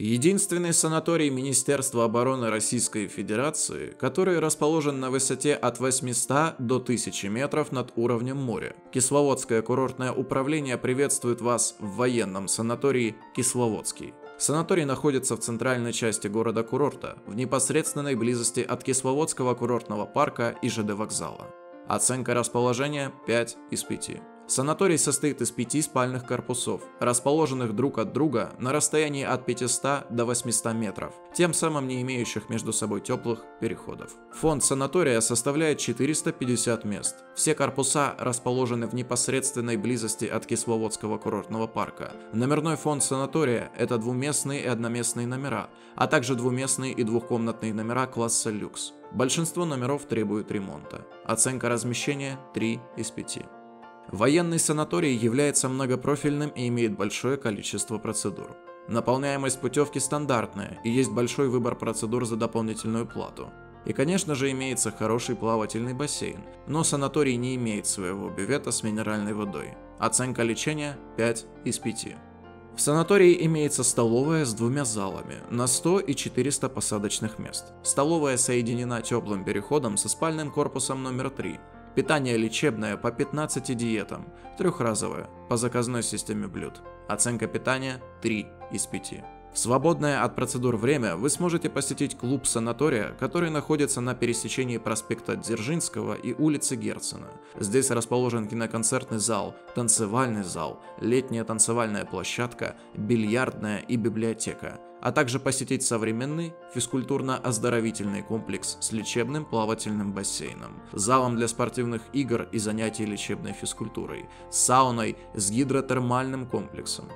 Единственный санаторий Министерства обороны Российской Федерации, который расположен на высоте от 800 до 1000 метров над уровнем моря. Кисловодское курортное управление приветствует вас в военном санатории Кисловодский. Санаторий находится в центральной части города-курорта, в непосредственной близости от Кисловодского курортного парка и ЖД вокзала. Оценка расположения 5 из 5. Санаторий состоит из пяти спальных корпусов, расположенных друг от друга на расстоянии от 500 до 800 метров, тем самым не имеющих между собой теплых переходов. Фонд санатория составляет 450 мест. Все корпуса расположены в непосредственной близости от Кисловодского курортного парка. Номерной фонд санатория – это двуместные и одноместные номера, а также двуместные и двухкомнатные номера класса люкс. Большинство номеров требуют ремонта. Оценка размещения 3 из 5. Военный санаторий является многопрофильным и имеет большое количество процедур. Наполняемость путевки стандартная и есть большой выбор процедур за дополнительную плату. И, конечно же, имеется хороший плавательный бассейн, но санаторий не имеет своего бювета с минеральной водой. Оценка лечения 5 из 5. В санатории имеется столовая с двумя залами на 100 и 400 посадочных мест. Столовая соединена теплым переходом со спальным корпусом номер 3, Питание лечебное по 15 диетам, трехразовое, по заказной системе блюд. Оценка питания 3 из 5. Свободное от процедур время вы сможете посетить клуб санатория, который находится на пересечении проспекта Дзержинского и улицы Герцена. Здесь расположен киноконцертный зал, танцевальный зал, летняя танцевальная площадка, бильярдная и библиотека, а также посетить современный физкультурно-оздоровительный комплекс с лечебным плавательным бассейном, залом для спортивных игр и занятий лечебной физкультурой, сауной с гидротермальным комплексом.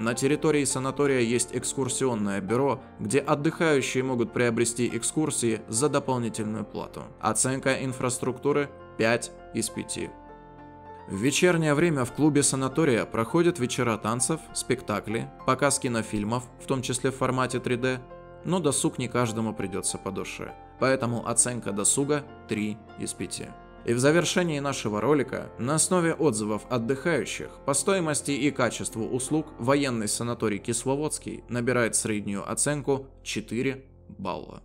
На территории санатория есть экскурсионное бюро, где отдыхающие могут приобрести экскурсии за дополнительную плату. Оценка инфраструктуры 5 из 5. В вечернее время в клубе санатория проходят вечера танцев, спектакли, показ кинофильмов, в том числе в формате 3D, но досуг не каждому придется по душе. Поэтому оценка досуга 3 из 5. И в завершении нашего ролика, на основе отзывов отдыхающих, по стоимости и качеству услуг военный санаторий Кисловодский набирает среднюю оценку 4 балла.